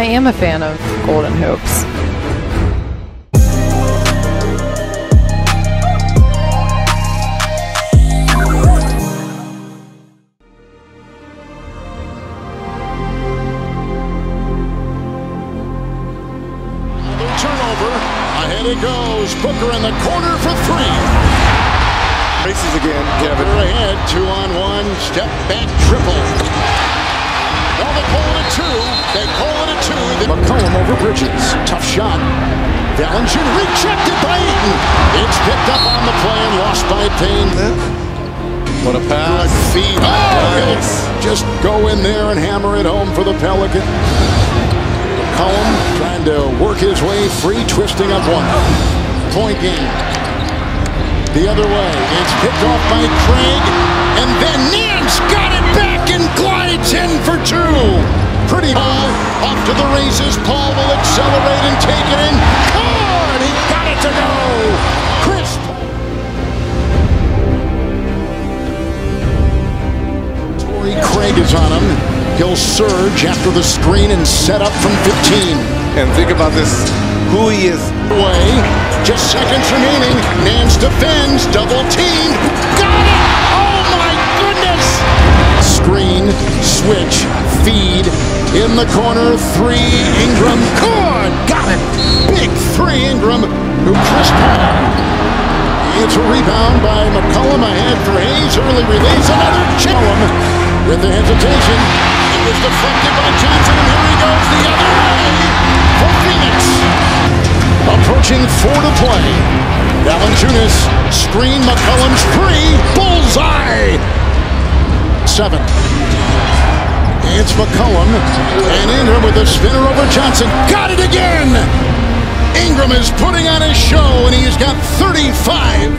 I am a fan of Golden Hoops. Turnover. Ahead it goes. Booker in the corner for three. Races again, Kevin. Booker ahead. Two on one. Step back triple. Well, they call it a two. They call it a two. McCollum over Bridges. Tough shot. Valentin rejected by Ayton. It's picked up on the play and lost by Payne. What a pass. Good feed. Oh, Nice. Just go in there and hammer it home for the Pelican. McCollum trying to work his way free, twisting up one. Point game. The other way. It's picked off by Craig. And then Nance Off to the races. Paul will accelerate and take it in. Card! He got it to go. Crisp. Torrey Craig is on him. He'll surge after the screen and set up from 15. And think about this, who he is. Away. Just seconds remaining. Nance defends. Double teamed. Got it! Oh my goodness! Screen, switch, feed. In the corner, three. Ingram. Good! Got it! Big three, Ingram. Who Chris. It's a rebound by McCollum ahead for Hayes. Early release. Another Chillum with the hesitation. It was deflected by Johnson, and here he goes the other way for Phoenix. Approaching four to play. Valanciunas screen McCollum's three. Bullseye. Seven. It's McCollum and Ingram with a spinner over Johnson. Got it again. Ingram is putting on his show, and he's got 35.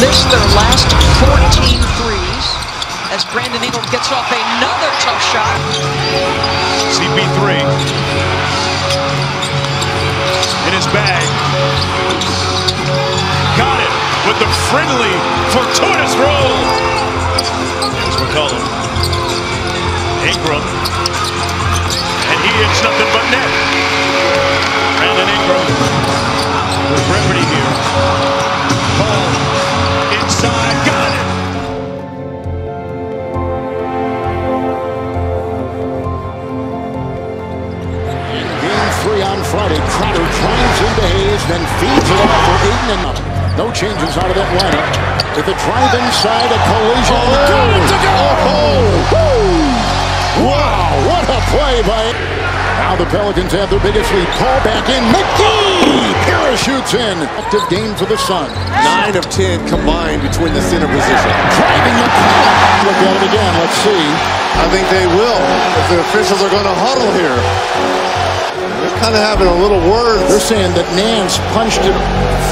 Missed their last 14 threes as Brandon Ingram gets off another tough shot. CP3 in his bag. Got it with the friendly, fortuitous roll. Here's McCollum. Ingram. And he hits nothing but net. Brandon Ingram feeds it off for Ayton and. No changes out of that lineup. With a drive inside, a collision. Oh. Got it to go! Oh. Woo! Wow, what a play by... Now the Pelicans have their biggest lead. Paul back in. McGee parachutes in. Active game for the Sun. Nine of ten combined between the center position. Driving the Look at it again. Let's see. I think they will, if the officials are going to huddle here. Kind of having a little word. They're saying that Nance punched it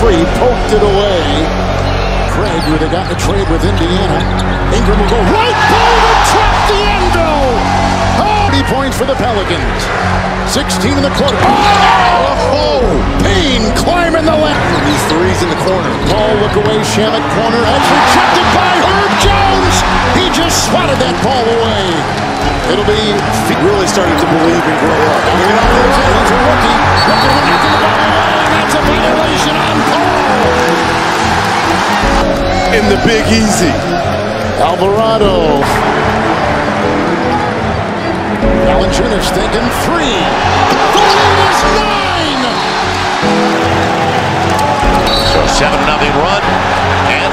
free, poked it away. Craig, who they got in a trade with Indiana. Ingram will go right by the trap the end endo. 30 points for the Pelicans. 16 in the quarter. Oh! oh Payne climbing the left. These threes in the corner. Ball look away, Shamet corner. That's rejected by Herb Jones. He just swatted that ball away. It'll be Really starting to believe and grow up. The Big Easy. Alvarado. Valanciunas thinking three. The lead is nine. So 7 nothing run. And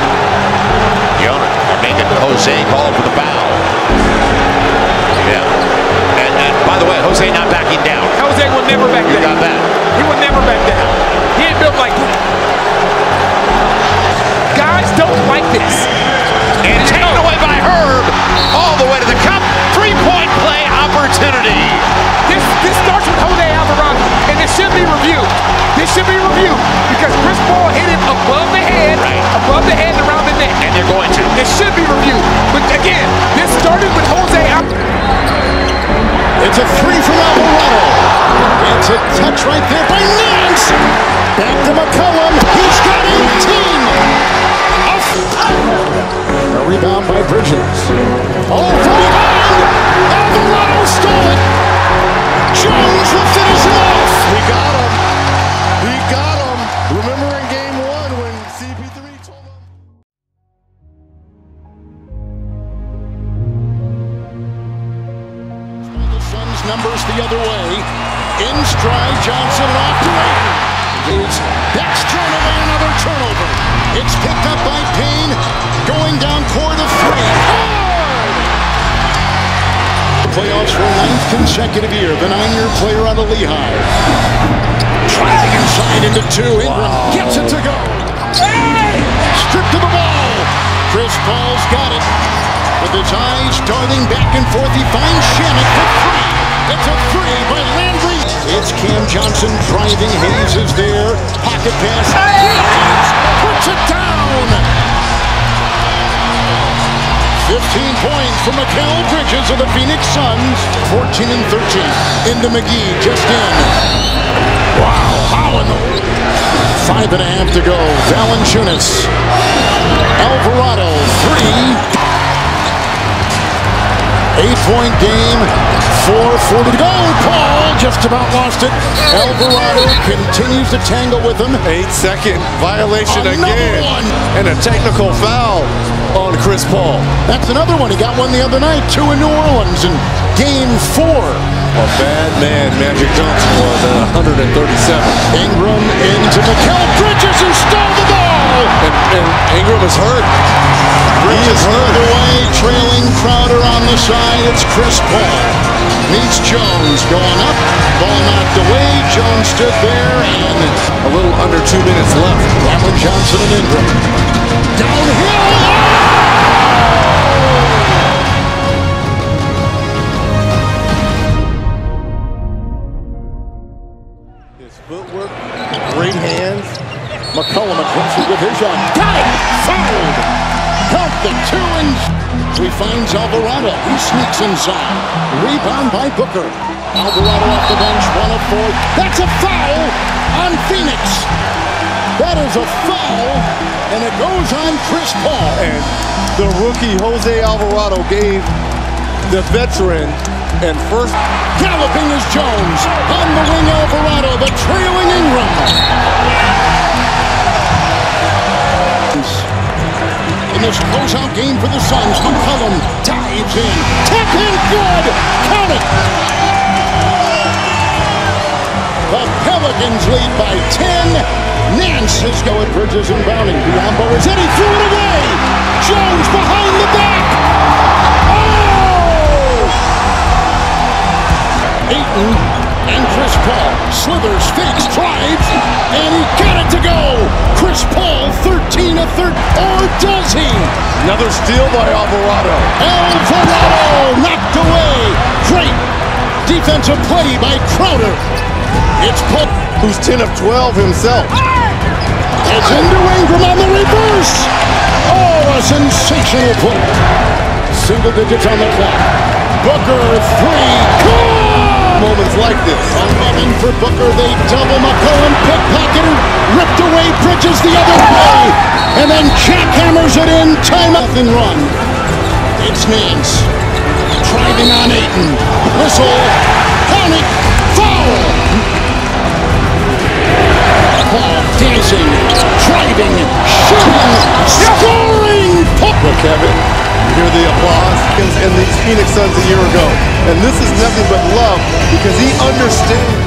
Yoner are making Jose call for the foul. Yeah. And, and by the way, Jose not backing down. Jose will never back You down. got that. Should be reviewed because Chris Paul hit him above the head, Right. above the head and around the neck. And they're going to. It should be reviewed. But again, this started with Jose Alvarado. It's a three from Alvarado. It's a touch right there by Nance. Back to McCollum. He's got 18. Off. A rebound by Bridges. Oh, from behind. Alvarado stole it. Numbers the other way. In stride, Johnson off to Ayton. It's Backstrom away, another turnover. It's picked up by Payne. Going down court of three. Hard! Playoffs for a ninth consecutive year. The nine-year player out of Lehigh. Driving inside into two. Ingram gets it to go. Stripped to the ball. Chris Paul's got it. With his eyes darting back and forth, he finds Shannon for three. It's a three by Landry. It's Cam Johnson driving. Hayes is there. Pocket pass. Hayes puts it down. 15 points for Mikal Bridges of the Phoenix Suns. 14 and 13. Into McGee, just in. Wow, the... Five and a half to go. Valanciunas. Alvarado, three. Eight-point game, 4.40 to go. Paul just about lost it. Alvarado continues to tangle with him. Eight second violation Another again. one. And a technical foul on Chris Paul. That's another one. He got one the other night, two in New Orleans in game four. A bad man, Magic Johnson was uh, at 137. Ingram into Mikal Bridges who stole the ball. And, and Ingram is hurt. Bridges hurt away, trailing Crowder on the side. It's Chris Paul. Meets Jones going up. Ball knocked away. Jones stood there and A little under two minutes left. Allen Johnson and Ingram. Downhill. With his shot. Got it! Fouled! Count the two and he finds Alvarado. He sneaks inside. Rebound by Booker. Alvarado off the bench, one of four. That's a foul on Phoenix. That is a foul, and it goes on Chris Paul. And the rookie Jose Alvarado gave the veteran and first Galloping is Jones. On the wing, Alvarado, the trailing Ingram. In this closeout game for the Suns, McCollum dives in. Tap in good. Count it. The Pelicans lead by 10. Nance is going Bridges and Browning. Biyombo is in. He threw it away. Jones behind the back. Oh! Ayton and Chris Paul. Slithers, fakes, drives, and he got it to go. Chris Paul, 13 of 13. Or does he? another steal by Alvarado. Alvarado knocked away. Great defensive play by Crowder. It's Paul. Who's 10 of 12 himself. It's into Ingram on the reverse. Oh, a sensational play. Single digits on the clock. Booker, three. Good! Moments like this. 11 for Booker. They double McCollum. Pickpocketed. Ripped away Bridges the other way. And then jackhammers it in. Timeout and run. It's Nance. Driving on Ayton. Whistle. It. Foul. Paul dancing. Driving. Shooting. Scoring. Kevin, you hear the applause and, and these Phoenix Suns a year ago. And this is nothing but love because he understands